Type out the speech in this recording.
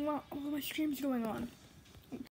recording while, All my stream's going on.